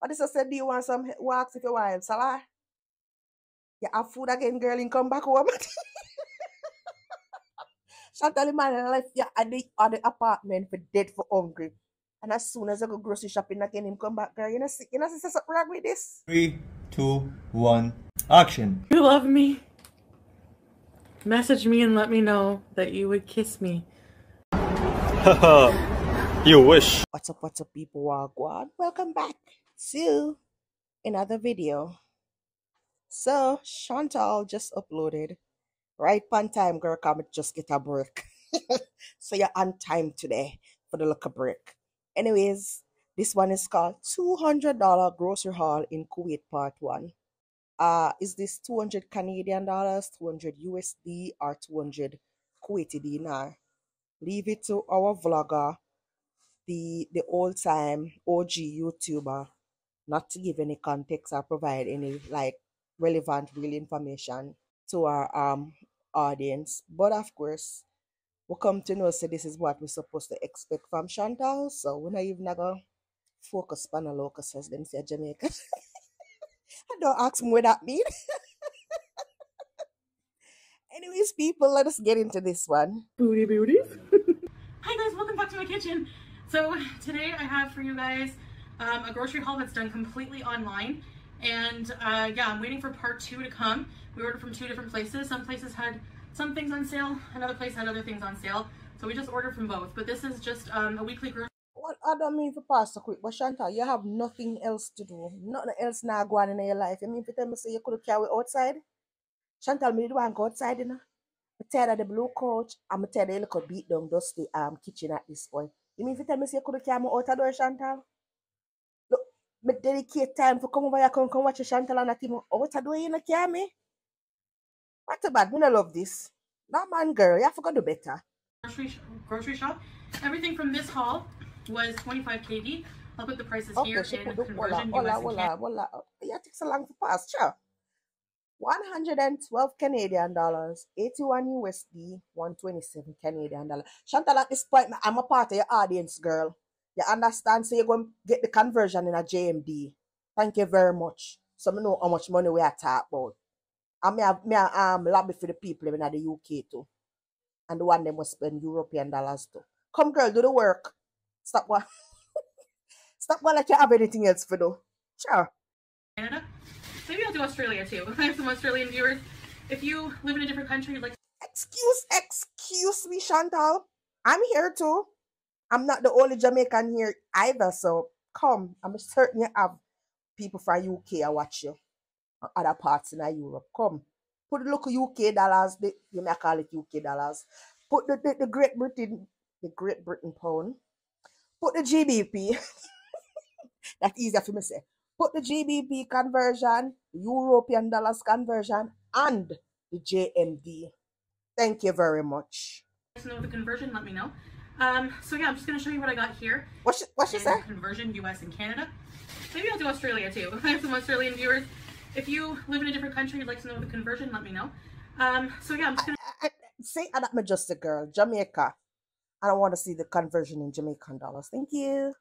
But this I said, do you want some walks if you want, Salah? You have food again, girl, and come back home. Chantal man left you at the, at the apartment for dead for hungry. And as soon as I go grocery shopping again, him come back, girl. You know, see, you know, see something wrong with this? Three, two, one, action. You love me. Message me and let me know that you would kiss me. Haha, you wish. What's up, what's up, people? Wagwan. Welcome back to another video. So, Chantal just uploaded. Right on time, girl, come just get a break. so you're on time today for the look a break. Anyways, this one is called $200 grocery haul in Kuwait part one. Uh, is this 200 Canadian dollars, 200 USD, or 200 Kuwaiti dinar? Leave it to our vlogger, the the old time OG YouTuber, not to give any context or provide any like relevant real information to our um audience. But of course, we come to know so this is what we're supposed to expect from Chantal. So we're not even gonna focus on the locus as them say Jamaica. I don't ask me what that means. Anyways, people, let us get into this one. Booty booties. Hi guys, welcome back to my kitchen. So today I have for you guys um, a grocery haul that's done completely online. And uh, yeah, I'm waiting for part two to come. We ordered from two different places. Some places had some things on sale, another place had other things on sale. So we just ordered from both. But this is just um, a weekly grocery What I don't mean for pass so quick, but Chantal, you have nothing else to do. Nothing else now going in your life. You mean for tell me say you could carry outside? Chantal, me did want go outside, you know. Tired of the blue couch. I'm tired of the little beat down dusty um kitchen at this point. You mean for tell me say you could carry me out the door, Chantal? Me dedicate time for come over here, come, come watch Chantal and oh, a team out the door, you know, carry me? What about me? I love this. No man, girl, you have to go do better. grocery, grocery shop. Everything from this haul was 25 KD. I'll put the prices Okay, here in put the hola, conversion hola, US and hola, Yeah, it takes a long to pass, sure. 112 Canadian dollars, 81 USD, 127 Canadian dollars. Chantal, at this point, I'm a part of your audience, girl. You understand? So you're going to get the conversion in a JMD. Thank you very much. So I know how much money we are talking about. And me have, me have, um, lobby for the people in the UK too. And the one they must spend European dollars too. Come, girl, do the work. Stop what? Stop what like you have anything else for do. Sure. Canada. Maybe I'll do Australia too. I have some Australian viewers. If you live in a different country, you'd like Excuse, excuse me, Chantal. I'm here too. I'm not the only Jamaican here either, so come. I'm certain you have people from UK I watch you. Other parts in Europe. Come. Put the local UK dollars, the, you may call it UK dollars. Put the, the, the Great Britain, the Great Britain pound. Put the GBP. That's easier for me say. Put the GBP conversion, the European dollars conversion, and the JMD. Thank you very much. know the conversion, let me know. Um, so yeah, I'm just gonna show you what I got here What she, what she conversion US and Canada. Maybe I'll do Australia too. I have some Australian viewers. If you live in a different country, you'd like to know the conversion, let me know. Um, so yeah, I'm just gonna I, I, say me just a girl, Jamaica. I don't want to see the conversion in Jamaican dollars. Thank you.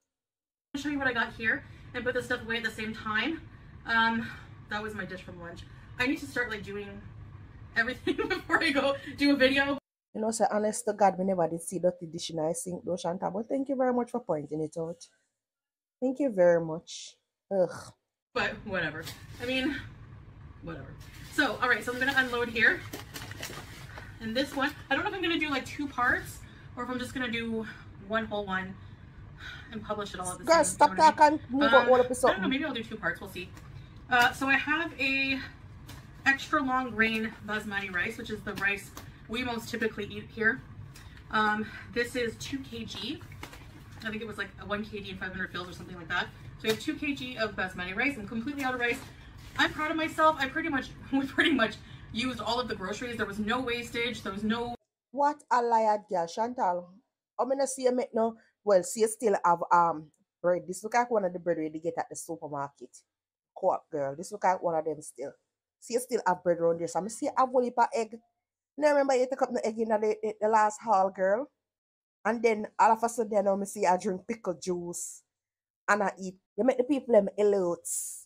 show you what I got here and put this stuff away at the same time. Um, that was my dish from lunch. I need to start like doing everything before I go do a video. You know, say honest to God, we never did see dirty dish in our sink though, Shanta. But thank you very much for pointing it out. Thank you very much. Ugh. but whatever. I mean, whatever. So, all right, so I'm gonna unload here. And this one, I don't know if I'm gonna do like two parts or if I'm just gonna do one whole one and publish it all at the same stop what I mean? talking. Move Um, on up with I don't know, maybe I'll do two parts, we'll see. Uh, so I have a extra long grain basmati rice, which is the rice we most typically eat here. Um, this is 2 kg. I think it was like a 1 kg and 500 fils or something like that. So we have 2 kg of basmati rice. I'm completely out of rice. I'm proud of myself. I pretty much, we pretty much used all of the groceries. There was no wastage. There was no What a liar, girl, Chantal. I'm gonna see you make no. Well, see you still have um bread. This look like one of the bread we get at the supermarket. Co-op girl. This look like one of them still. See you still have bread around there. So I'm going to see you have of egg. Now remember you take up the egg in the, the, eh, the last haul, girl. And then all of a sudden, I see I drink pickle juice. and I eat. You make the people them elotes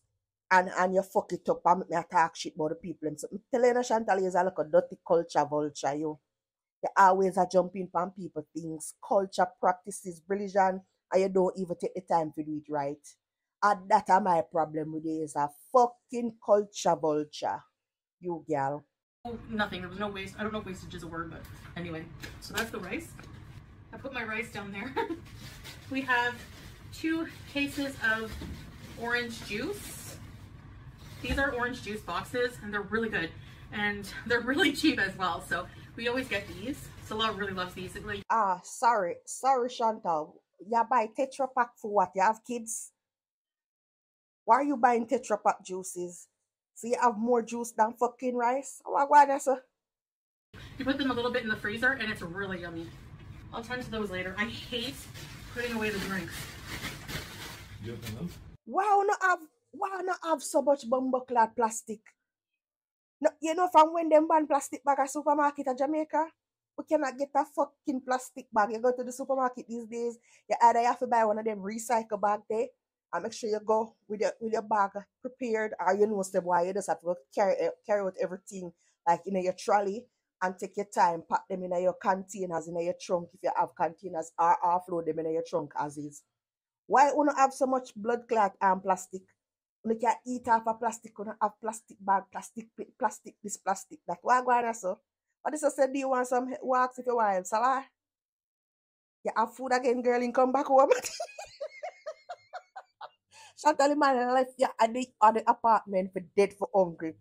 and and you fuck it up and make me attack shit about the people. them. So I'm telling you, Chantal is like a dirty culture vulture, you. You always are jumping from people things, culture, practices, religion, and you don't even take the time to do it right. And that my problem with you is a fucking culture vulture. You gal. Nothing. There was no waste. I don't know if wastage is a word, but anyway. So that's the rice. I put my rice down there. we have two cases of orange juice. These are orange juice boxes and they're really good. And they're really cheap as well. So we always get these. Salah really loves these. Really Ah, sorry, sorry, Chantal. You buy Tetra Pak for what? You have kids? Why are you buying Tetra Pak juices? So you have more juice than fucking rice? Oh, what, what, that's a... You put them a little bit in the freezer and it's really yummy. I'll tend to those later. I hate putting away the drinks. You open them? Why not have why not have so much bumbo clad plastic? No, you know from when them ban plastic bag at supermarket in Jamaica? We cannot get a fucking plastic bag. You go to the supermarket these days, you either have to buy one of them recycle bag there and make sure you go with your with your bag prepared or you know step why you just have to carry eh, carry out everything like in your trolley and take your time, pack them in your containers in your trunk if you have containers or offload them in your trunk as is. Why you have so much blood clot and plastic? You can eat off a plastic, you have plastic bag, plastic plastic this, plastic that. Why go on so? But this I said, do you want some walks if you want? Salah? You have food again, girl, and come back home. Chantal man left you at the, at the apartment for dead for hungry.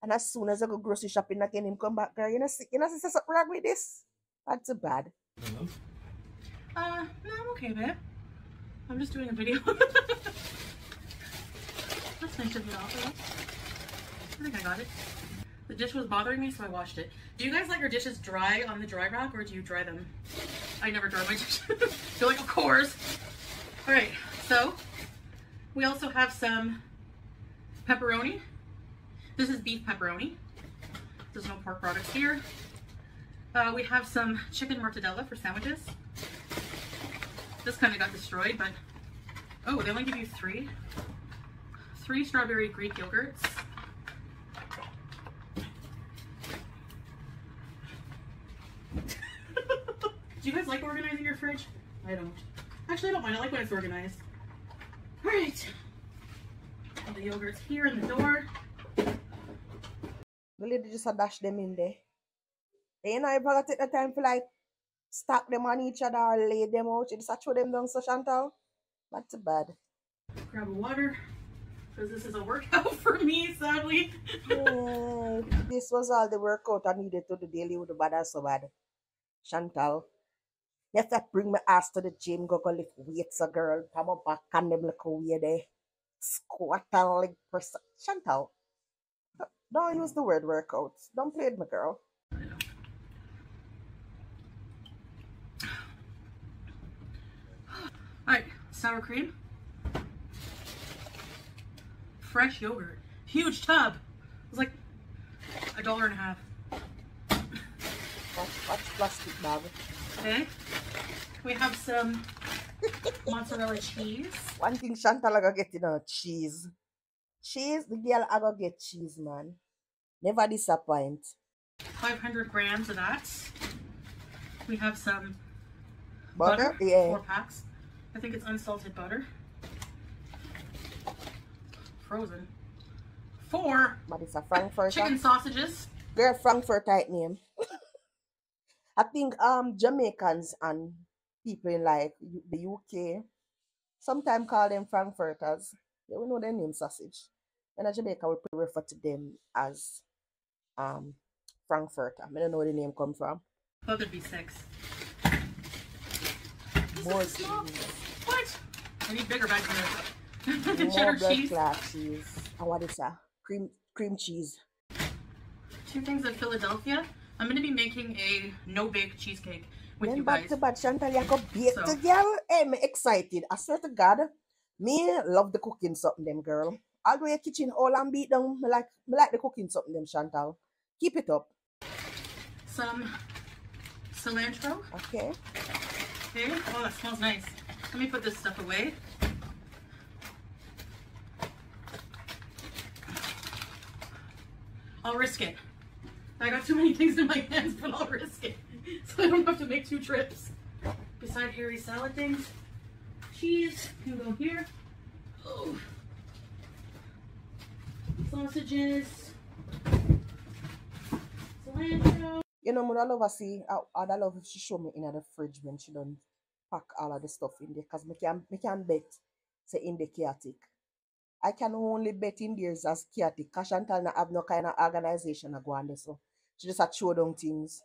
And as soon as I go grocery shopping again, him come back, girl, you know, see, you know, see something wrong with this? That's too bad. Them? Uh, no, I'm okay, babe. I'm just doing a video. That's nice of you that. I think I got it. The dish was bothering me, so I washed it. Do you guys like your dishes dry on the dry rack, or do you dry them? I never dry my dishes. You're like, of course. All right, so we also have some pepperoni. This is beef pepperoni. There's no pork products here. Uh, we have some chicken mortadella for sandwiches. This kind of got destroyed, but oh, they only give you three. Three strawberry Greek yogurts. Do you guys like organizing your fridge? I don't. Actually, I don't mind. I like when it's organized. All right. All the yogurts here in the door. The lady just a dash them in there. They not even gonna take the time to like stack them on each other or lay them out. You just throw them down so Chantal. Not too bad. Grab a water because this is a workout for me, sadly. Hmm, this was all the workout I needed to do daily with the bad and so bad. Chantal. Have to bring my ass to the gym, go go lift weights, a girl. Come on back and them look way there. Squat and leg press. Chantal. Don't use the word workouts. Don't play it, my girl. All right, sour cream. Fresh yogurt. Huge tub. It was like a dollar and a half. Watch plastic bag. Okay. We have some mozzarella cheese. One thing Chantal I get you know, cheese. Cheese, the girl I gonna get cheese, man. Never disappoint. 500 grams of that. We have some Butter? butter. Yeah. Four packs. I think it's unsalted butter. Frozen. Four But it's a Frankfurter. chicken sausages. Girl, Frankfurt type name. I think um Jamaicans and people in like U- the UK sometimes call them Frankfurters. They will know their name sausage. And in Jamaica we refer to them as um Frankfurter. I don't know where the name come from. Thought there'd be. This More cheese. What? I need bigger bags of this. Cheddar cheese. cheese. And what is that? Cream cream cheese. Two things of Philadelphia. I'm going to be making a no-bake cheesecake with then you back guys. to but Chantal, you could bake so. the girl. Eh, I'm excited. I swear to God, me love the cooking something, them girl. I'll go your kitchen all and beat them. Me like, me like the cooking something, them Chantal. Keep it up. Some cilantro. Okay. Okay. Oh, that smells nice. Let me put this stuff away. I'll risk it. I got too many things in my hands, but I'll risk it. So I don't have to make two trips. Beside Harry's salad things, cheese can go here. Oh. Sausages. Cilantro. You know, I love to see, I, love if she show me in the fridge when she done pack all of the stuff in there, because me can, me can bet, say, in the chaotic. I can only bet in there as chaotic, because Chantal not have no kind of organization to go on there, so she just a throw down things.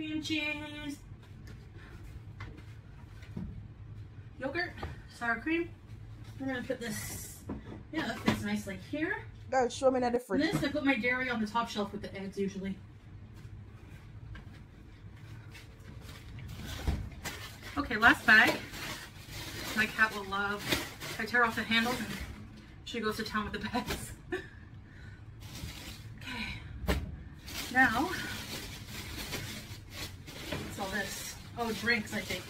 cream cheese, yogurt, sour cream. We're gonna put this, yeah, that fits nicely here. Girl, show me the And this, I put my dairy on the top shelf with the eggs usually. Okay, last bag. My cat will love. I tear off the handles and she goes to town with the bags. okay. Now, what's all this? Oh, drinks, I think.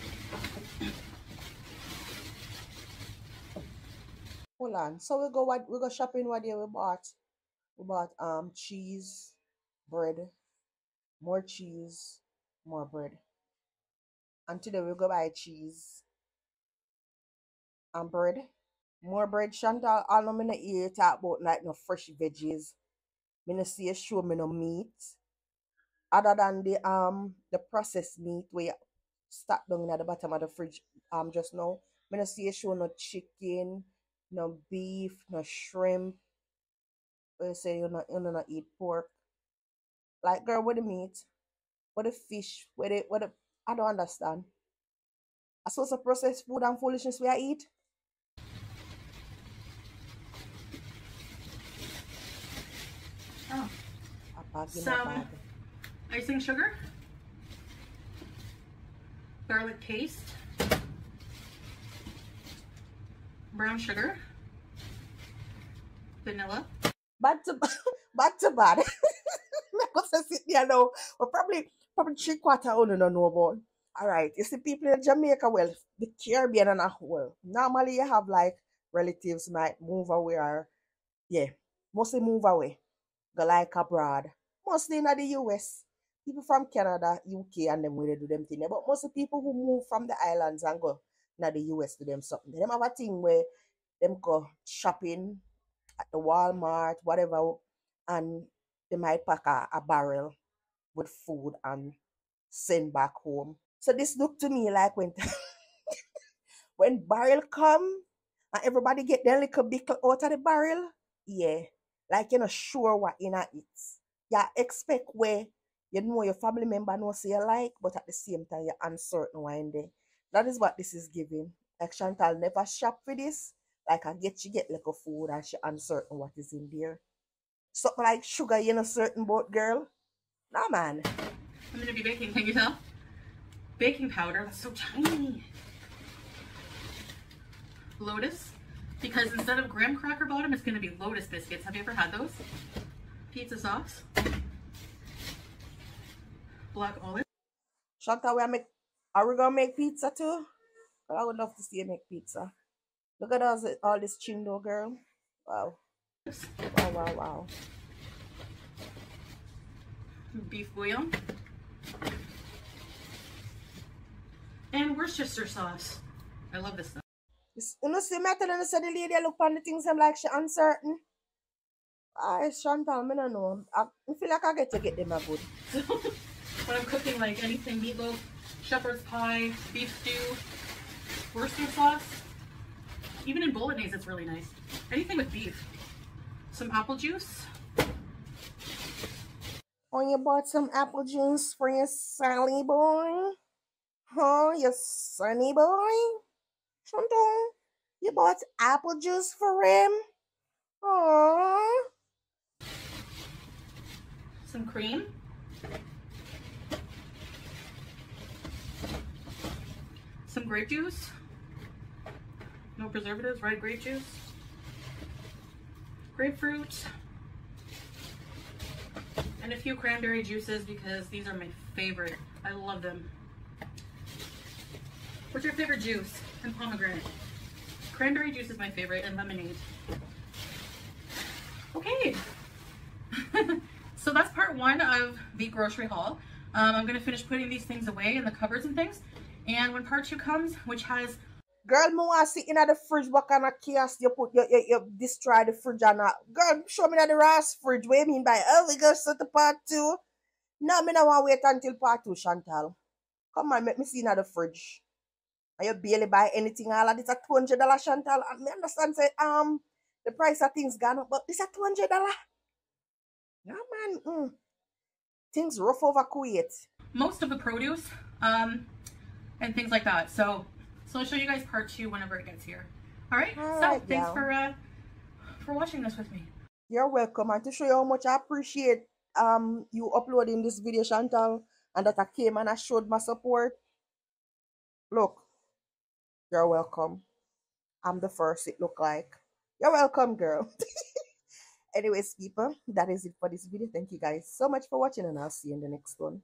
Hold on. So we go what we go shopping what day we bought. We bought um cheese, bread, more cheese, more bread. And today we go buy cheese and bread. More bread. Chantal, all me not hear talk about like no fresh veggies. Me no see a show me no meat. Other than the um the processed meat you stack down at the bottom of the fridge um just now. Me no see a show no chicken, no beef, no shrimp. They say you're not you not eat pork. Like girl, what the meat? What the fish? What the what the I don't understand. I suppose of processed food and foolishness we I eat. Oh, A bag in a Some- icing sugar, garlic paste, brown sugar, vanilla, Bad to bad to bad. Go say sit there now. But probably probably three quarter only don't know about. Alright, you see people in Jamaica, well, the Caribbean and a well. Normally you have like relatives might move away or yeah, mostly move away. Go like abroad. Mostly in the US. People from Canada, UK and them where they do them thing. But most of the people who move from the islands and go in the US do them something. Them have a thing where them go shopping at the Walmart, whatever, and they might pack a, a barrel with food and send back home. So this looked to me like when when barrel come and everybody get their little bickle out of the barrel, yeah, like you're not sure what in it. You expect where you know your family member knows you like, but at the same time you're uncertain why in there. That is what this is giving. Like Chantal never shop for this. Like I get she get like a food and she uncertain what is in there. Something like sugar in a certain boat, girl. Nah man. I'm gonna be baking, can you tell? Baking powder, that's so tiny. Lotus, because instead of graham cracker bottom, it's gonna be lotus biscuits. Have you ever had those? Pizza sauce. Black olive. Chantal, we are make are we gonna make pizza too? I would love to see you make pizza. Look at all this all this chindo girl. Wow. Wow, wow, wow. beef bouillon, and Worcestershire sauce. I love this stuff. You know, see, tell you, the lady look on the things, I'm like, she uncertain. Ah, it's Chantal, me don't know. I, I feel like I get to get them a good. when I'm cooking like anything meatloaf, shepherd's pie, beef stew, Worcestershire sauce, even in bolognese, it's really nice. Anything with beef. Some apple juice. Oh, you bought some apple juice for your Sally boy? Huh, your sunny boy? Chantal, you bought apple juice for him? Aww. Some cream, some grape juice, no preservatives, red grape juice, grapefruit, and a few cranberry juices because these are my favorite. I love them. What's your favorite juice? And pomegranate. Cranberry juice is my favorite, and lemonade. Okay. so that's part one of grocery haul. Um, I'm gonna finish putting these things away in the cupboards and things. And when part two comes, which has Girl, me want to see the fridge what kind of chaos you put, you, you, you destroy the fridge and that. Girl, show me that the Ross fridge. What you mean by, oh, we go set the part two? No, me not want to wait until part two, Chantal. Come on, make me see in the fridge. And you barely buy anything, all this at $200, Chantal. And me understand, say, um, the price of things gone up, but this at $200. Yeah, man. Mm. Things rough over Kuwait. most of the produce um, and things like that. So, so I'll show you guys part two whenever it gets here. All right. All so right, thanks gal. for uh, for watching this with me. You're welcome. And to show you how much I appreciate um you uploading this video, Chantal, and that I came and I showed my support. Look, you're welcome. I'm the first it look like. You're welcome, girl. Anyways, people, that is it for this video. Thank you guys so much for watching, and I'll see you in the next one.